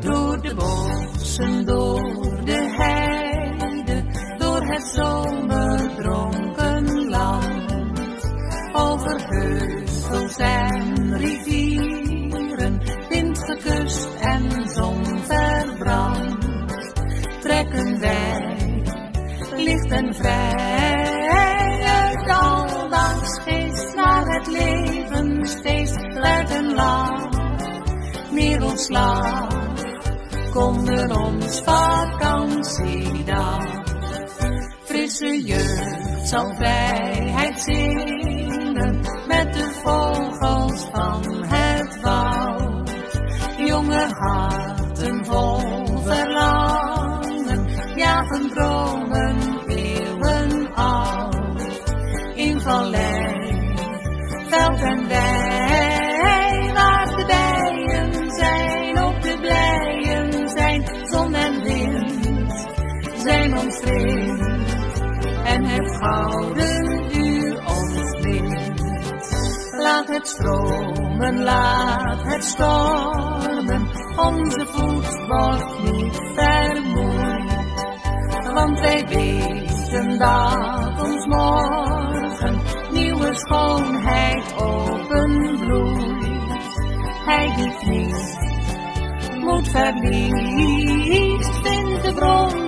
Door de bossen, door de heide, door het zomerdronken land. Over heuvels en rivieren, windgekust en zonverbrand. Trekken wij, licht en vrij, ontslag konden ons vakantiedag. Frisse jeugd zal vrijheid zingen met de vogels van het woud. Jonge harten vol verlangen, jagen dromen eeuwen oud. In vallei, veld en wei, En het gouden uur ons. Laat het stromen, laat het stormen, onze voet wordt niet vermoeid. Want wij weten dat ons morgen nieuwe schoonheid openbloeit. Hij die moet verliefd, vindt de bronnen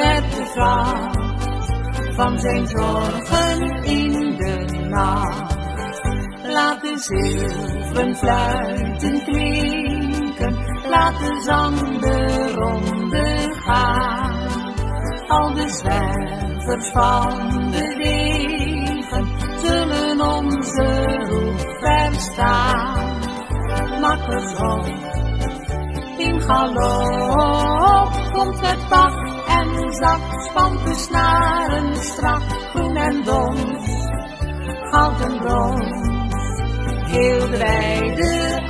werd de vraag van zijn zorgen in de nacht. Laat de zilveren fluiten klinken, laat de zang de ronde gaan. Al de zwervers van de wegen zullen onze roep verstaan. Makkers op, in galop komt het pak en zak, spant de snaren strak, groen en dons, goud en brons. Heel de wijde.